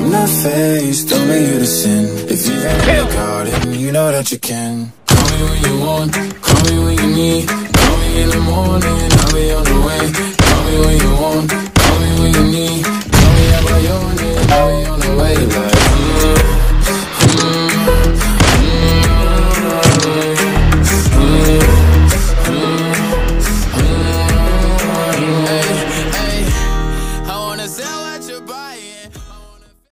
I'm not faced, don't make you to sin If you've in the garden, you know that you can Call me when you want, call me when you need Call me in the morning, I'll be on the way Call me when you want, call me when you need Call me at my own name, I'll be on the way like Goodbye.